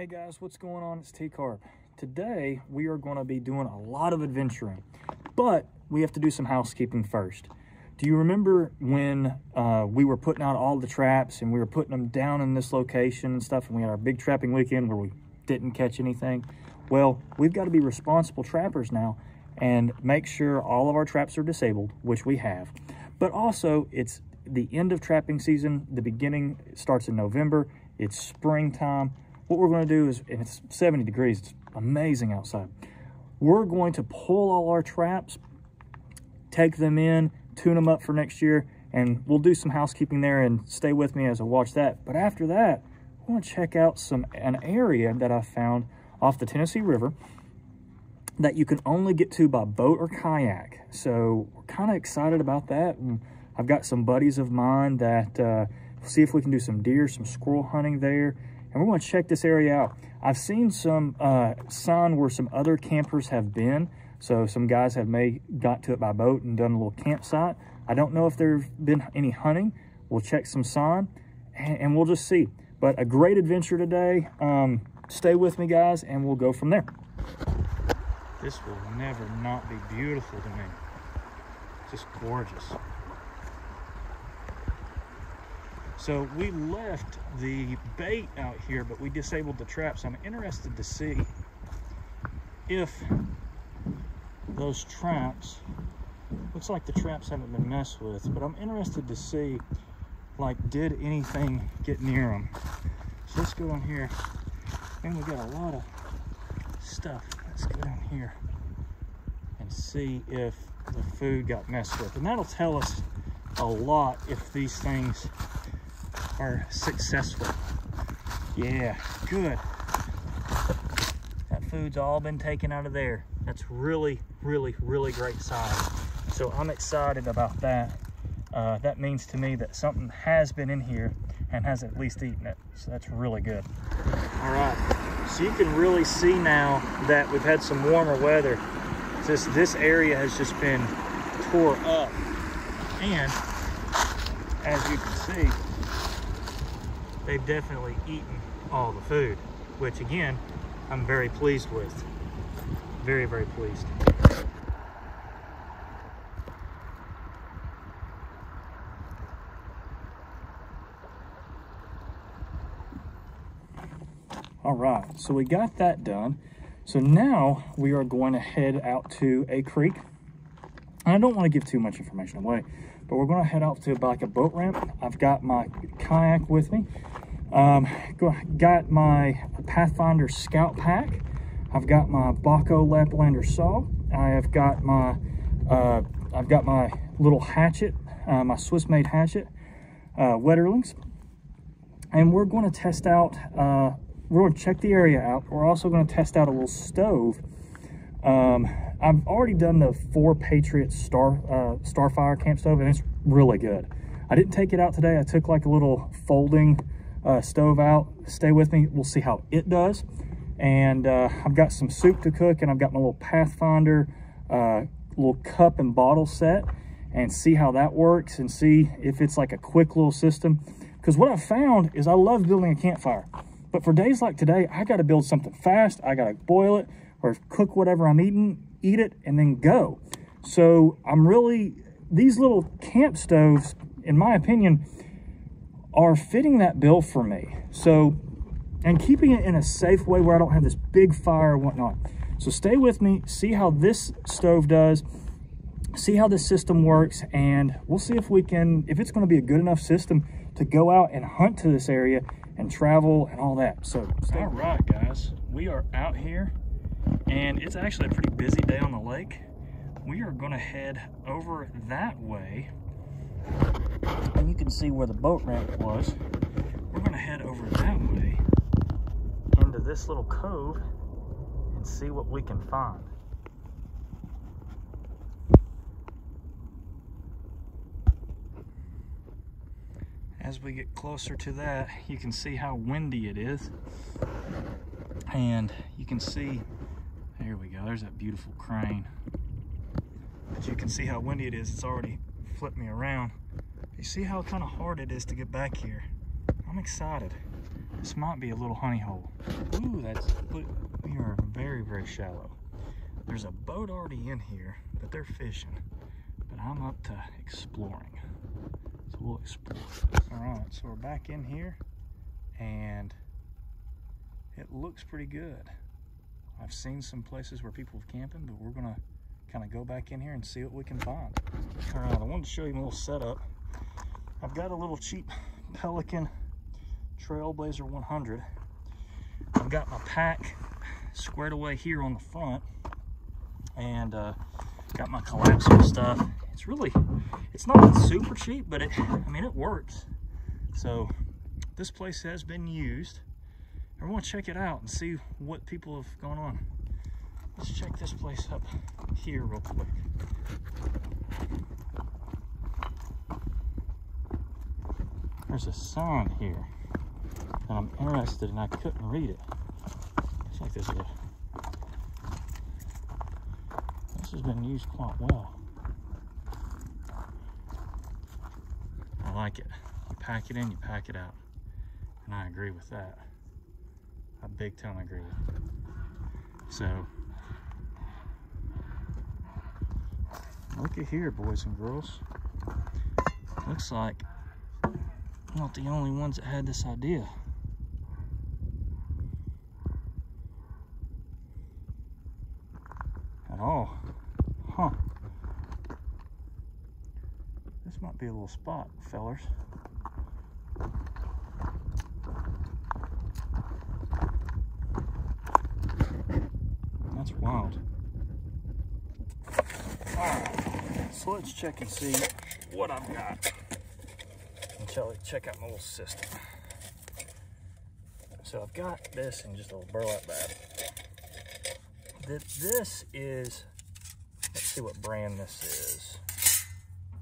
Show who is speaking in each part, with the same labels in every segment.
Speaker 1: Hey guys, what's going on? It's T-Carp. Today, we are going to be doing a lot of adventuring, but we have to do some housekeeping first. Do you remember when uh, we were putting out all the traps and we were putting them down in this location and stuff and we had our big trapping weekend where we didn't catch anything? Well, we've got to be responsible trappers now and make sure all of our traps are disabled, which we have. But also, it's the end of trapping season. The beginning starts in November. It's springtime what we're going to do is, and it's 70 degrees, it's amazing outside. We're going to pull all our traps, take them in, tune them up for next year, and we'll do some housekeeping there and stay with me as I watch that. But after that, I want to check out some an area that I found off the Tennessee River that you can only get to by boat or kayak. So we're kind of excited about that. And I've got some buddies of mine that uh, see if we can do some deer, some squirrel hunting there and we're going to check this area out. I've seen some uh, sign where some other campers have been. So some guys have may got to it by boat and done a little campsite. I don't know if there's been any hunting. We'll check some sign and, and we'll just see. But a great adventure today. Um, stay with me guys and we'll go from there. This will never not be beautiful to me. Just gorgeous. So we left the bait out here, but we disabled the traps. I'm interested to see if those traps, looks like the traps haven't been messed with, but I'm interested to see, like, did anything get near them? So let's go down here. And we got a lot of stuff. Let's go down here and see if the food got messed with. And that'll tell us a lot if these things are successful. Yeah, good. That food's all been taken out of there. That's really, really, really great sign. So I'm excited about that. Uh, that means to me that something has been in here and has at least eaten it. So that's really good. All right, so you can really see now that we've had some warmer weather. This, this area has just been tore up. And as you can see, they've definitely eaten all the food, which again, I'm very pleased with. Very, very pleased. All right, so we got that done. So now we are going to head out to a creek. I don't want to give too much information away, but we're going to head out to like a boat ramp. I've got my kayak with me. Um, got my Pathfinder Scout Pack. I've got my Bahco Laplander saw. I have got my uh, I've got my little hatchet, uh, my Swiss-made hatchet, uh, Wetterlings, and we're going to test out. Uh, we're to check the area out. We're also going to test out a little stove. Um, I've already done the four Patriots Star uh, Starfire camp stove, and it's really good. I didn't take it out today. I took like a little folding uh, stove out. Stay with me. We'll see how it does. And uh, I've got some soup to cook and I've got my little Pathfinder uh, little cup and bottle set and see how that works and see if it's like a quick little system. Because what I've found is I love building a campfire. But for days like today, I got to build something fast. I got to boil it or cook whatever I'm eating, eat it, and then go. So I'm really, these little camp stoves, in my opinion, are fitting that bill for me. So, and keeping it in a safe way where I don't have this big fire and whatnot. So stay with me, see how this stove does, see how this system works, and we'll see if we can, if it's gonna be a good enough system to go out and hunt to this area and travel and all that. So, all right, guys, we are out here and it's actually a pretty busy day on the lake. We are gonna head over that way and you can see where the boat ramp was. We're gonna head over that way into this little cove and see what we can find. As we get closer to that, you can see how windy it is. And you can see, there we go, there's that beautiful crane. But you can see how windy it is. It's already flipped me around. You see how kind of hard it is to get back here. I'm excited. This might be a little honey hole. Ooh, that's, we are very, very shallow. There's a boat already in here, but they're fishing. But I'm up to exploring. So we'll explore. All right, so we're back in here and it looks pretty good. I've seen some places where people have camping, but we're gonna kind of go back in here and see what we can find. All right, I wanted to show you a little setup. I've got a little cheap Pelican Trailblazer 100. I've got my pack squared away here on the front and uh, got my collapsible stuff. It's really, it's not super cheap, but it, I mean, it works. So this place has been used. I want to check it out and see what people have gone on. Let's check this place up here real quick. There's a sign here that I'm interested in. I couldn't read it. Looks like there's a. This has been used quite well. I like it. You pack it in, you pack it out. And I agree with that. I big time agree with it. So, looky here, boys and girls. Looks like not the only ones that had this idea. At all. Huh. This might be a little spot, fellers. That's wild. Alright, so let's check and see what I've got until I check out my little system. So I've got this in just a little burlap bag. This is, let's see what brand this is.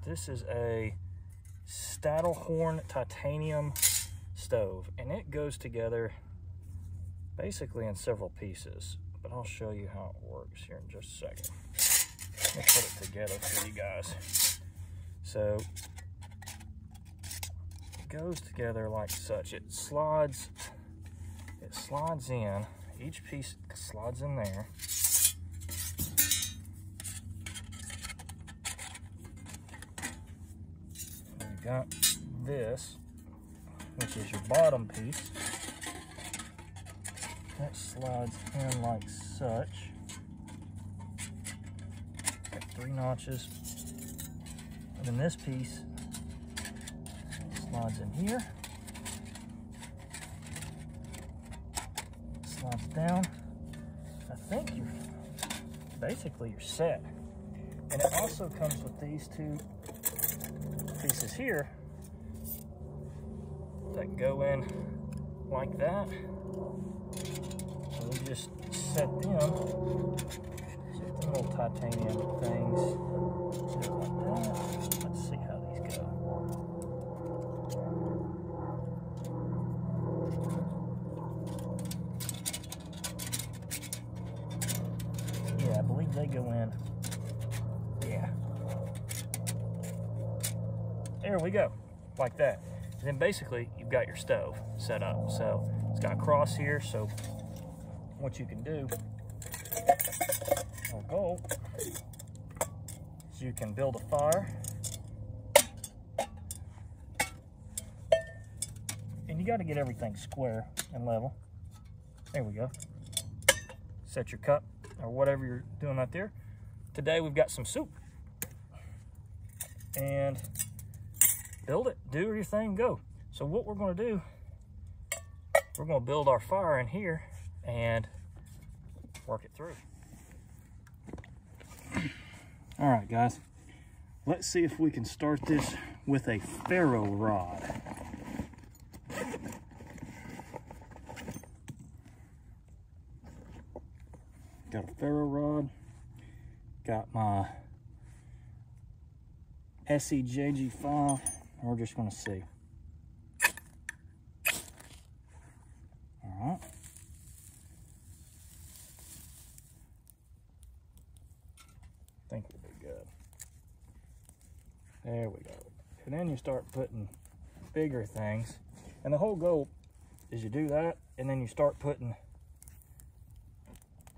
Speaker 1: This is a Stadelhorn titanium stove and it goes together basically in several pieces, but I'll show you how it works here in just a second. Me put it together for you guys. So it goes together like such. It slides, it slides in, each piece slides in there. You've got this, which is your bottom piece. That slides in like such. Got three notches. And then this piece slides in here. Slides down. I think you're basically you're set. And it also comes with these two pieces here that go in like that. And you just set them little titanium things. Let's see how these go. Yeah, I believe they go in. Yeah. There we go, like that. And then basically, you've got your stove set up. So it's got a cross here, so what you can do, or go, is you can build a fire. And you got to get everything square and level. There we go. Set your cup or whatever you're doing out there. Today we've got some soup. And build it, do your thing, go. So what we're gonna do, we're gonna build our fire in here and work it through. All right, guys, let's see if we can start this with a ferro rod. Got a ferro rod, got my SEJG5, we're just gonna see. All right. think we'll be good. There we go. And then you start putting bigger things. And the whole goal is you do that and then you start putting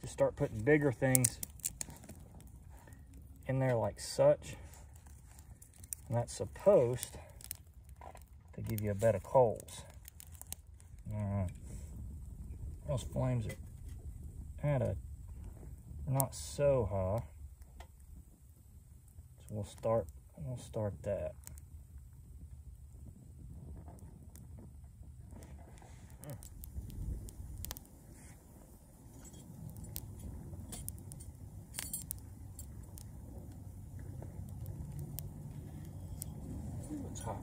Speaker 1: just start putting bigger things in there like such. And that's supposed to give you a bed of coals. Those flames are at a not so high. So we'll start we'll start that. Hot.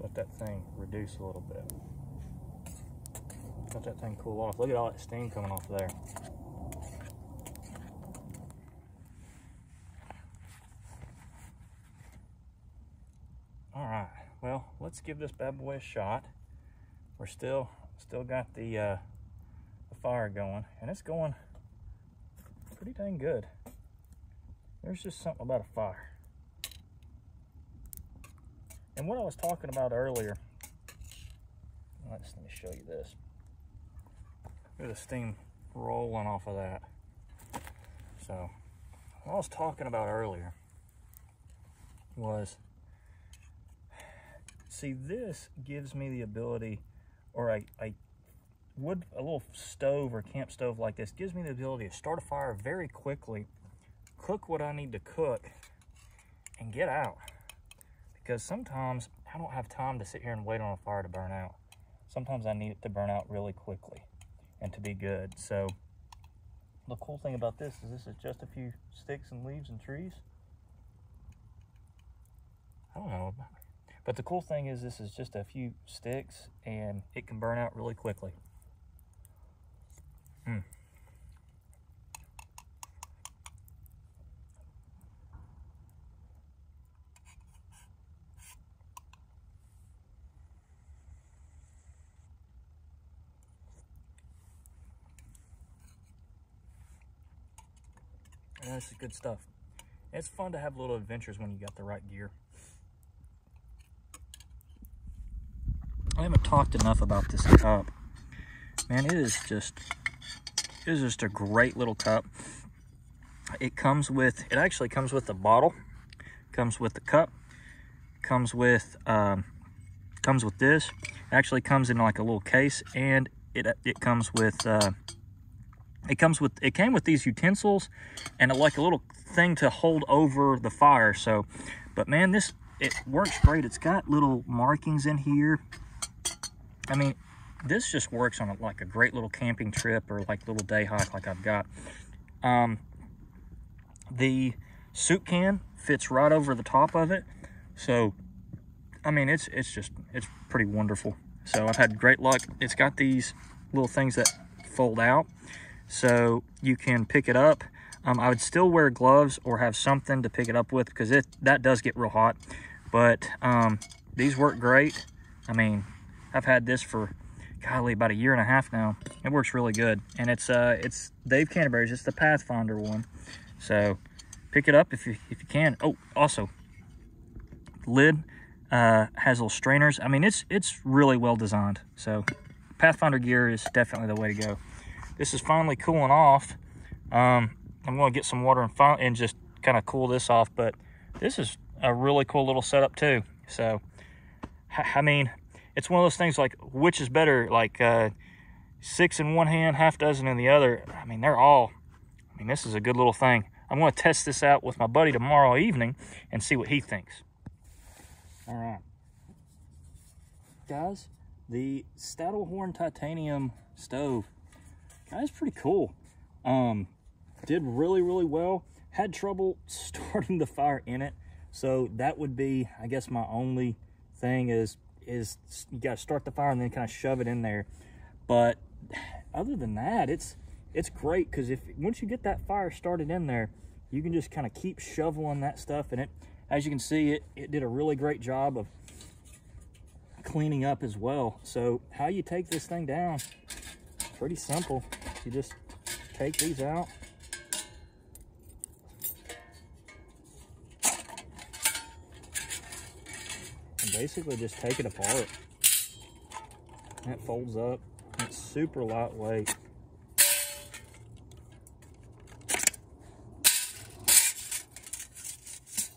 Speaker 1: Let that thing reduce a little bit. Let that thing cool off. Look at all that steam coming off there. All right, well, let's give this bad boy a shot. We're still, still got the, uh, the fire going, and it's going pretty dang good. There's just something about a fire. And what I was talking about earlier, let's, let me show you this. Look at the steam rolling off of that. So, what I was talking about earlier was, see, this gives me the ability, or a, a wood, a little stove or camp stove like this gives me the ability to start a fire very quickly, cook what I need to cook, and get out because sometimes I don't have time to sit here and wait on a fire to burn out. Sometimes I need it to burn out really quickly and to be good. So the cool thing about this is this is just a few sticks and leaves and trees. I don't know. But the cool thing is this is just a few sticks and it can burn out really quickly. Hmm. And this is good stuff. It's fun to have little adventures when you got the right gear. I haven't talked enough about this cup. Man, it is just, it is just a great little cup. It comes with, it actually comes with the bottle, comes with the cup, comes with, um, comes with this. It actually comes in like a little case and it, it comes with, uh, it comes with, it came with these utensils and like a little thing to hold over the fire. So, but man, this, it works great. It's got little markings in here. I mean, this just works on a, like a great little camping trip or like little day hike like I've got. Um, the soup can fits right over the top of it. So, I mean, it's, it's just, it's pretty wonderful. So I've had great luck. It's got these little things that fold out so you can pick it up. Um, I would still wear gloves or have something to pick it up with because it that does get real hot. But um, these work great. I mean, I've had this for golly about a year and a half now. It works really good, and it's uh it's Dave Canterbury's. It's the Pathfinder one. So pick it up if you if you can. Oh, also lid uh, has little strainers. I mean, it's it's really well designed. So Pathfinder gear is definitely the way to go this is finally cooling off. Um, I'm going to get some water and, and just kind of cool this off, but this is a really cool little setup too. So, I mean, it's one of those things like which is better, like uh, six in one hand, half dozen in the other. I mean, they're all, I mean, this is a good little thing. I'm going to test this out with my buddy tomorrow evening and see what he thinks. All right. Guys, the Stadelhorn titanium stove that's pretty cool. Um, did really, really well. Had trouble starting the fire in it. So that would be, I guess, my only thing is, is you got to start the fire and then kind of shove it in there. But other than that, it's, it's great because if once you get that fire started in there, you can just kind of keep shoveling that stuff in it. As you can see, it, it did a really great job of cleaning up as well. So how you take this thing down, pretty simple. You just take these out basically just take it apart. It folds up. It's super lightweight.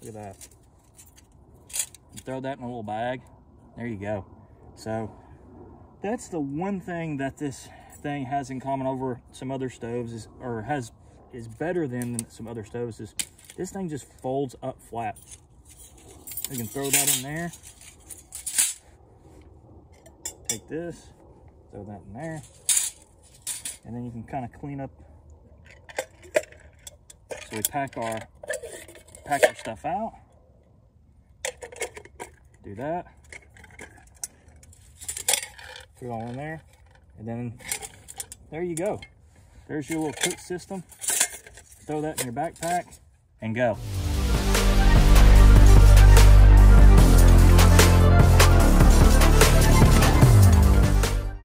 Speaker 1: Look at that. You throw that in a little bag. There you go. So that's the one thing that this thing has in common over some other stoves is or has is better than some other stoves is this thing just folds up flat. You can throw that in there. Take this, throw that in there. And then you can kind of clean up. So we pack our pack our stuff out. Do that. Put it all in there. And then there you go. There's your little cook system. Throw that in your backpack and go.